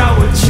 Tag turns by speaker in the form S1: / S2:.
S1: care